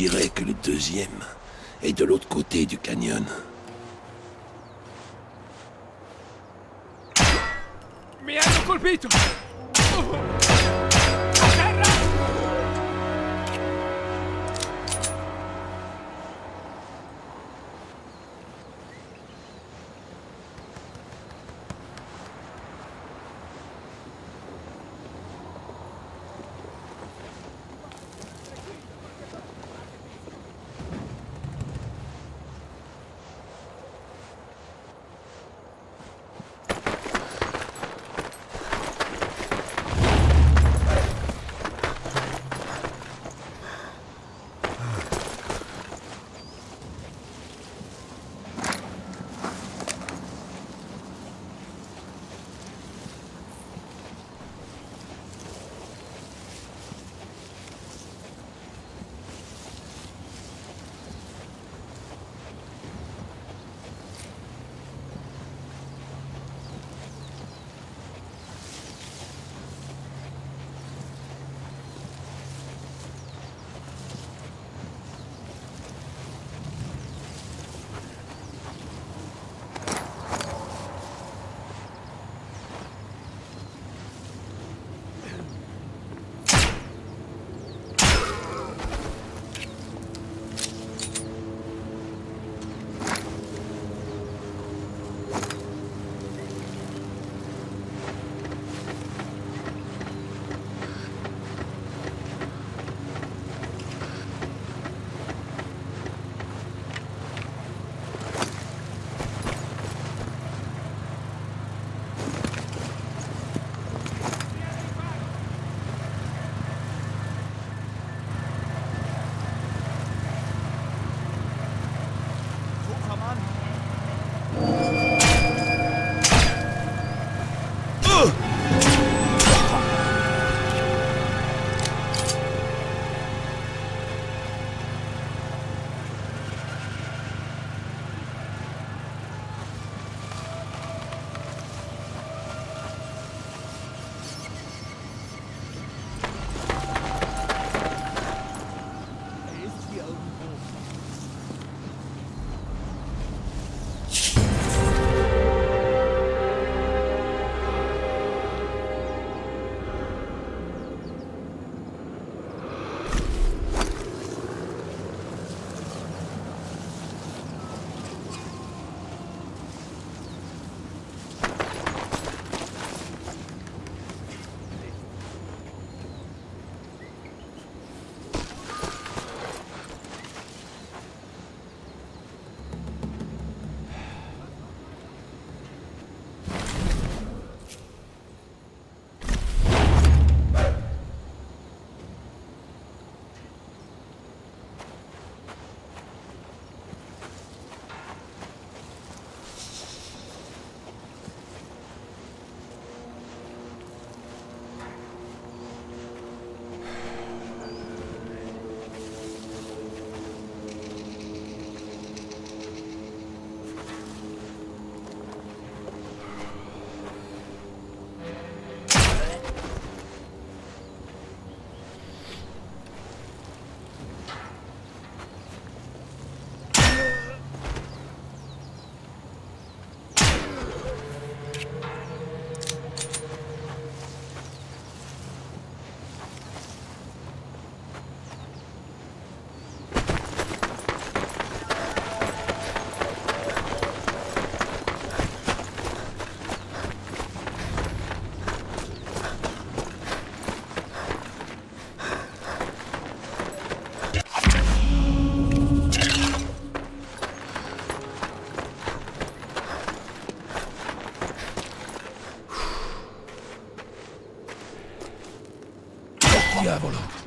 dirait que le deuxième est de l'autre côté du canyon. Diavolo!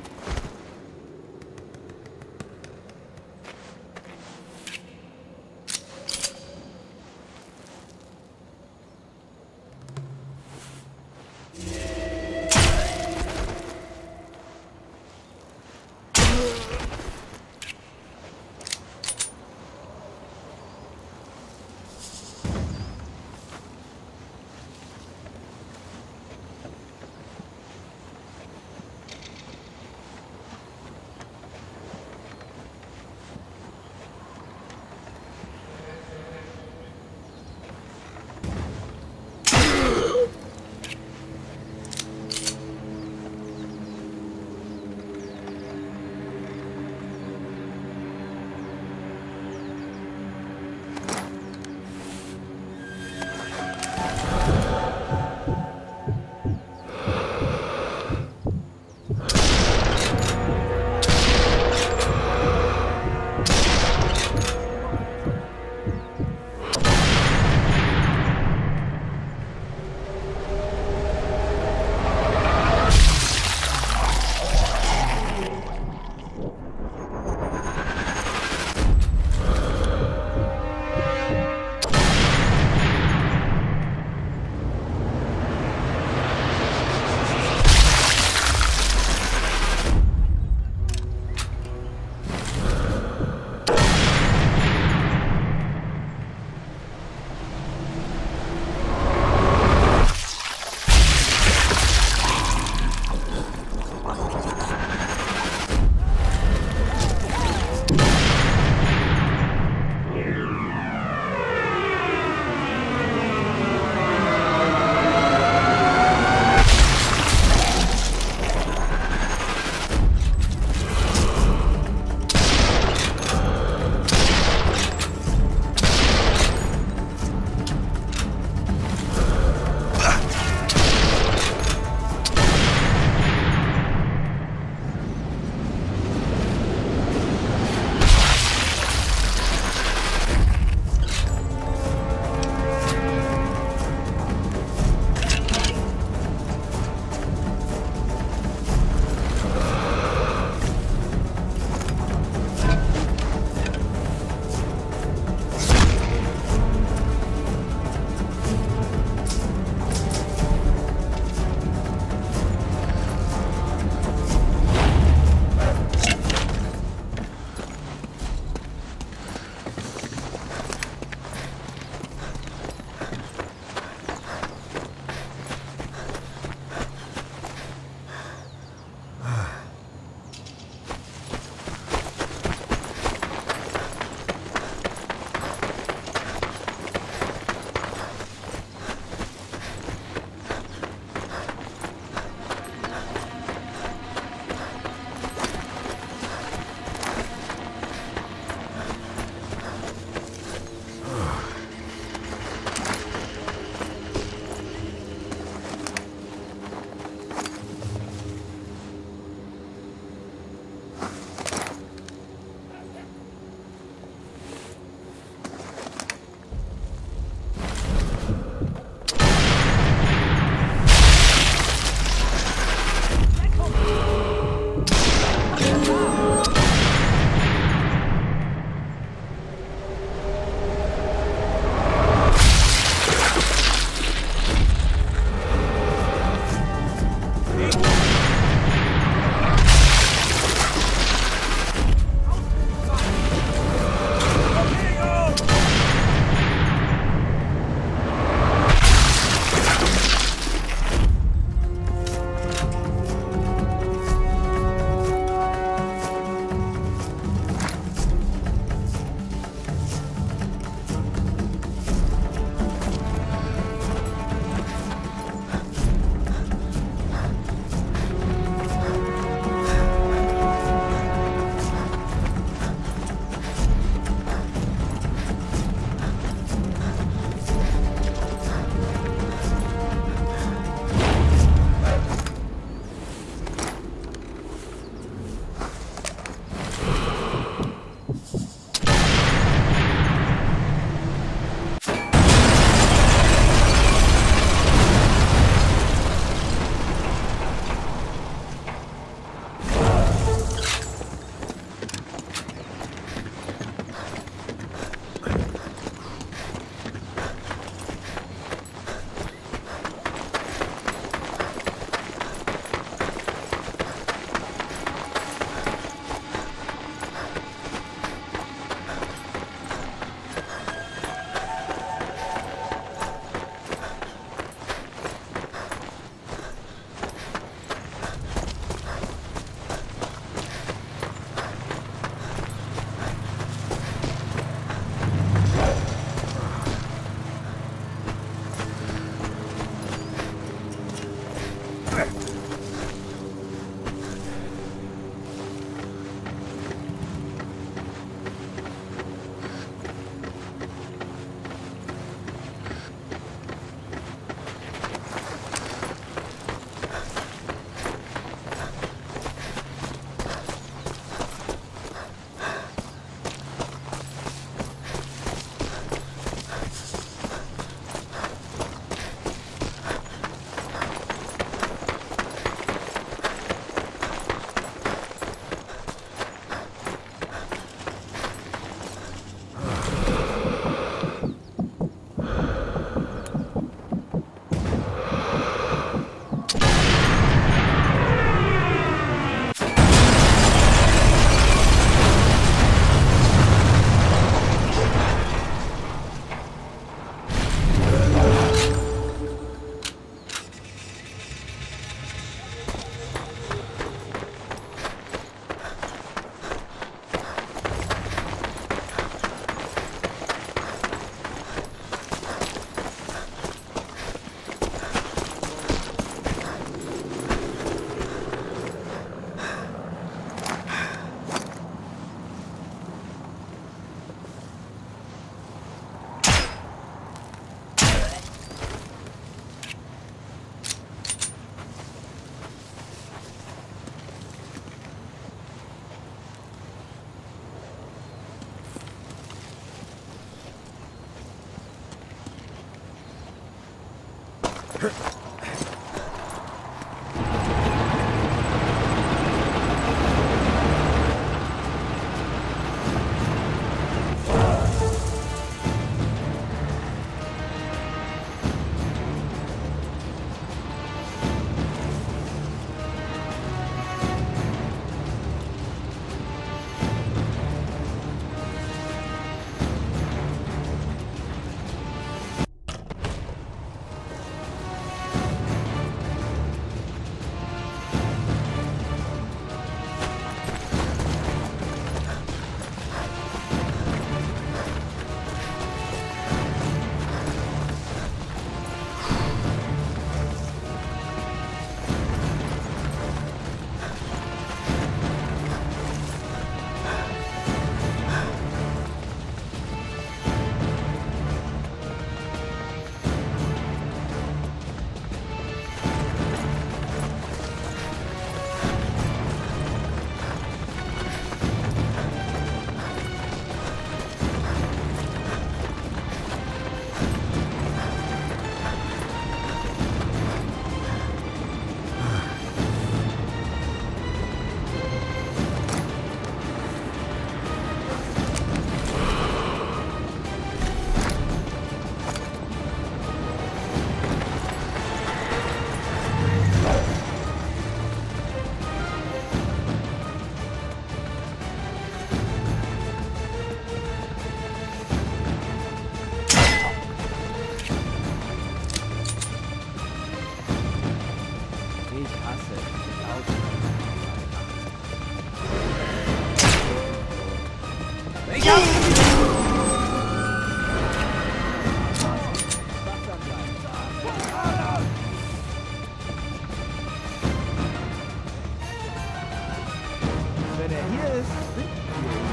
Yes, thank you.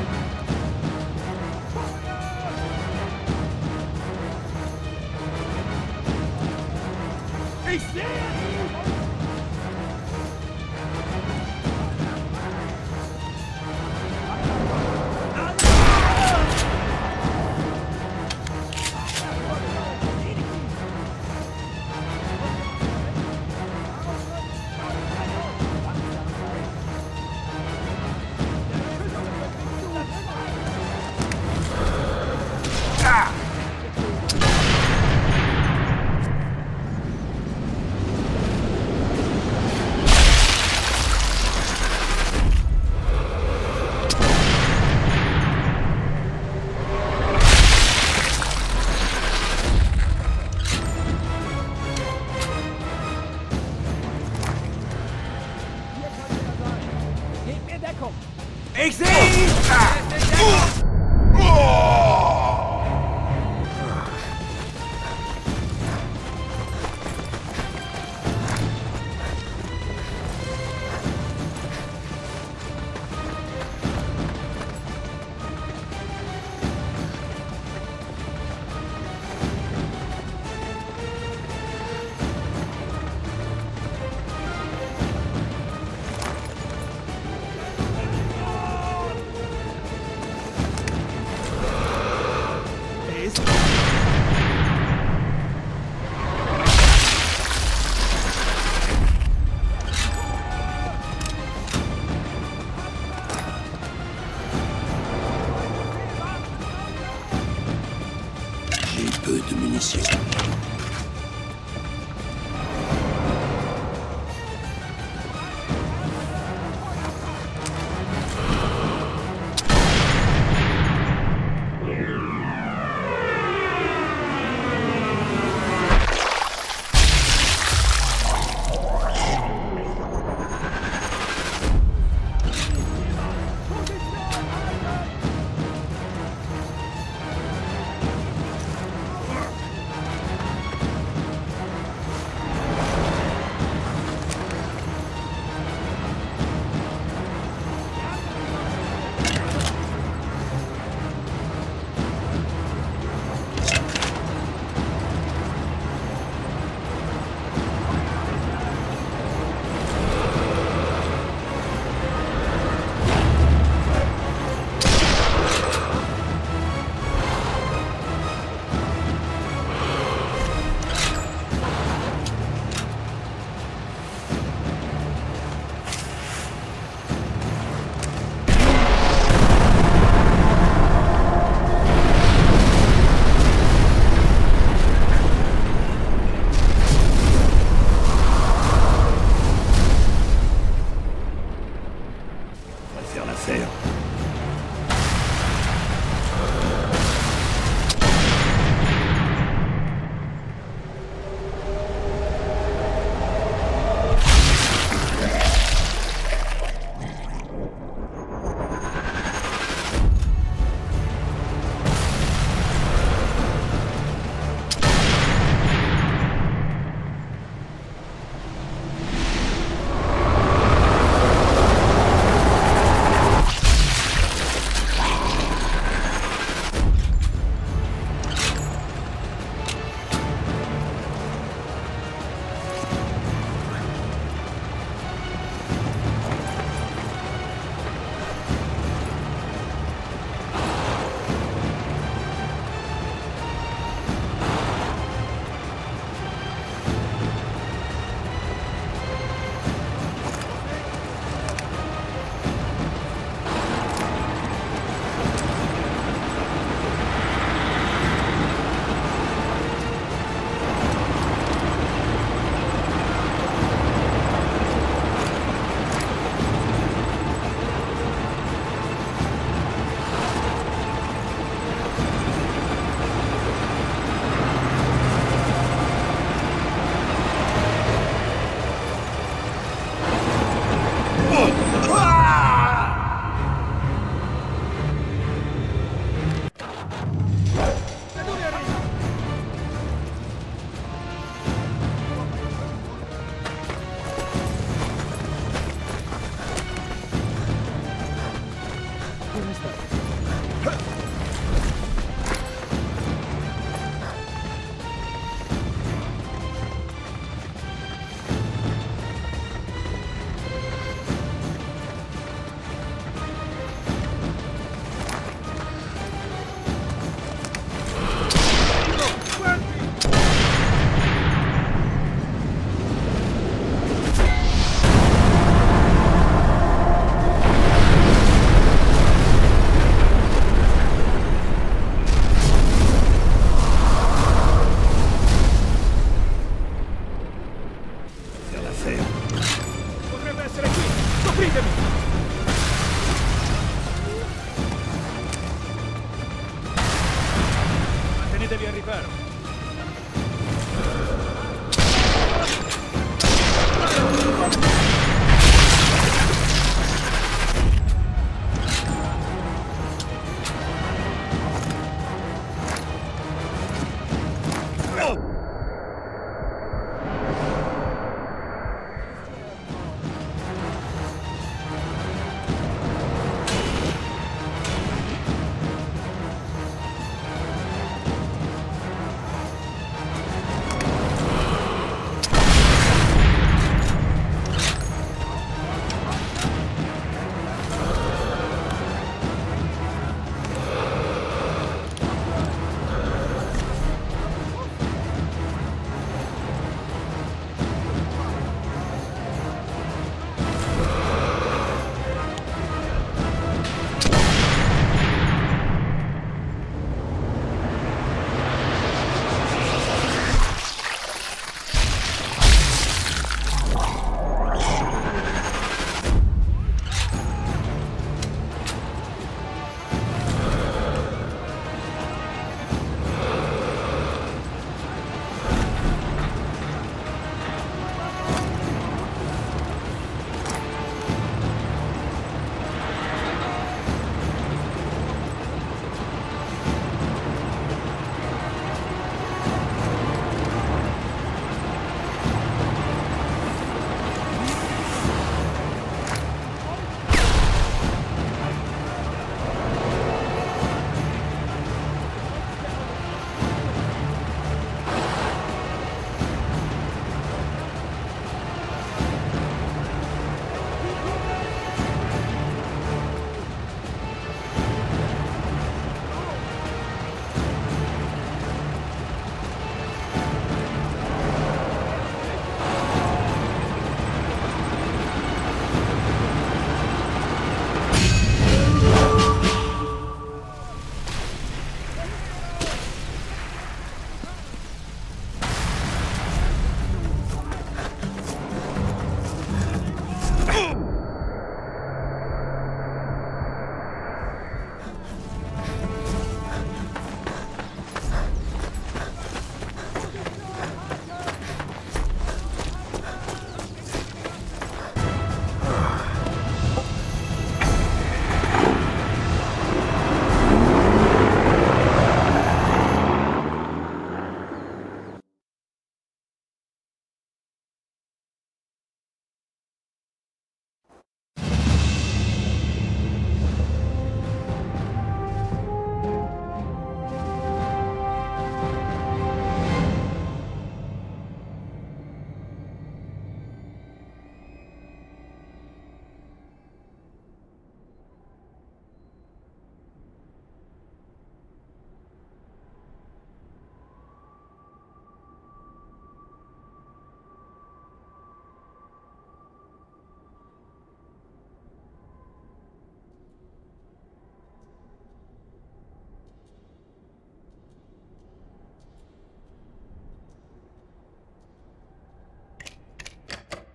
He's dead!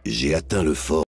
J'ai atteint le fort.